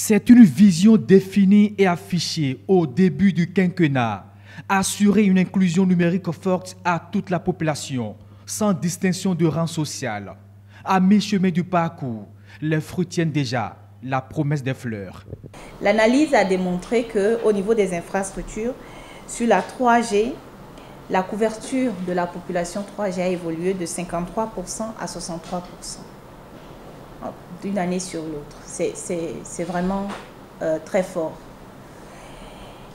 C'est une vision définie et affichée au début du quinquennat. Assurer une inclusion numérique forte à toute la population, sans distinction de rang social. À mi-chemin du parcours, les fruits tiennent déjà la promesse des fleurs. L'analyse a démontré qu'au niveau des infrastructures, sur la 3G, la couverture de la population 3G a évolué de 53% à 63% d'une année sur l'autre. C'est vraiment euh, très fort.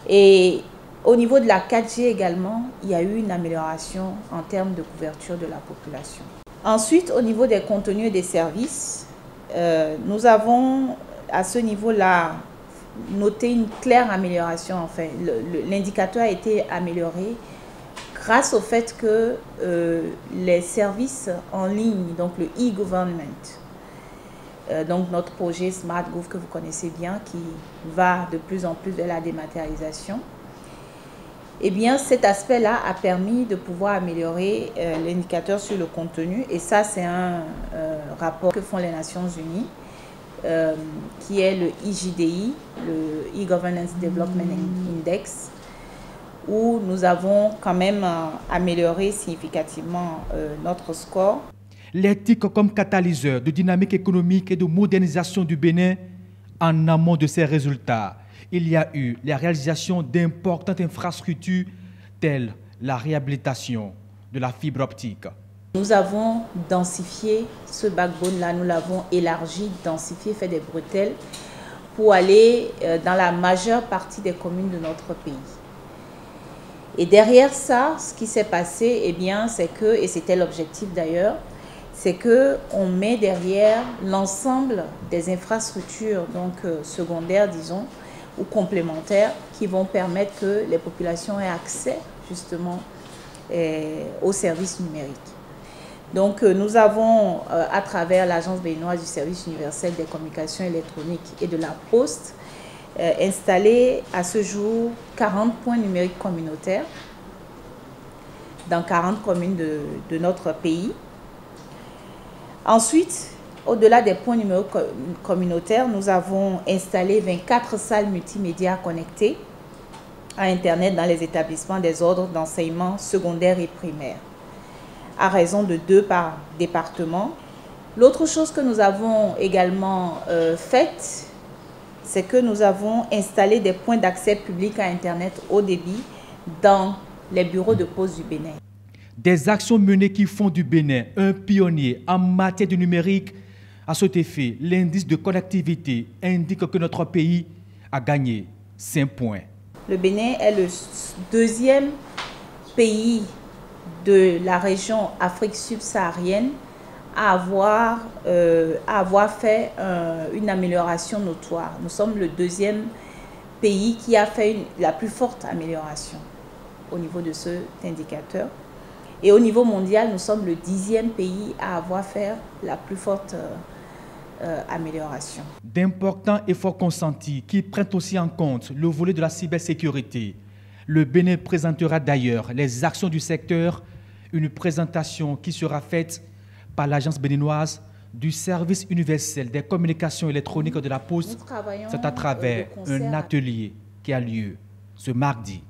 Et au niveau de la 4G également, il y a eu une amélioration en termes de couverture de la population. Ensuite, au niveau des contenus et des services, euh, nous avons à ce niveau-là noté une claire amélioration. Enfin, l'indicateur a été amélioré grâce au fait que euh, les services en ligne, donc le e-government, euh, donc notre projet SmartGov que vous connaissez bien, qui va de plus en plus vers la dématérialisation, eh bien cet aspect-là a permis de pouvoir améliorer euh, l'indicateur sur le contenu. Et ça, c'est un rapport que font les Nations Unies, qui est le IGDI, le e-Governance Development Index, où nous avons quand même euh, amélioré significativement euh, notre score. L'éthique comme catalyseur de dynamique économique et de modernisation du Bénin en amont de ces résultats. Il y a eu la réalisation d'importantes infrastructures telles la réhabilitation de la fibre optique. Nous avons densifié ce backbone-là, nous l'avons élargi, densifié, fait des bretelles pour aller euh, dans la majeure partie des communes de notre pays. Et derrière ça, ce qui s'est passé, eh bien, c'est que, et c'était l'objectif d'ailleurs, c'est que on met derrière l'ensemble des infrastructures, donc euh, secondaires, disons, ou complémentaires, qui vont permettre que les populations aient accès justement eh, aux services numériques. Donc, euh, nous avons, euh, à travers l'Agence béninoise du service universel des communications électroniques et de la poste, installé à ce jour 40 points numériques communautaires dans 40 communes de, notre pays. Ensuite, au-delà des points numériques communautaires, nous avons installé 24 salles multimédia connectées à Internet dans les établissements des ordres d'enseignement secondaire et primaire, à raison de deux par département. L'autre chose que nous avons également euh, faite, c'est que nous avons installé des points d'accès public à Internet haut débit dans les bureaux de poste du Bénin. Des actions menées qui font du Bénin un pionnier en matière de numérique. À cet effet, l'indice de connectivité indique que notre pays a gagné 5 points. Le Bénin est le deuxième pays de la région Afrique subsaharienne à avoir, euh, avoir fait euh, une amélioration notoire. Nous sommes le deuxième pays qui a fait la plus forte amélioration au niveau de cet indicateur. Et au niveau mondial, nous sommes le dixième pays à avoir fait la plus forte euh, amélioration. D'importants efforts consentis qui prennent aussi en compte le volet de la cybersécurité. Le Bénin présentera d'ailleurs les actions du secteur, une présentation qui sera faite par l'agence béninoise du service universel des communications électroniques de la Poste. C'est à travers un atelier qui a lieu ce mardi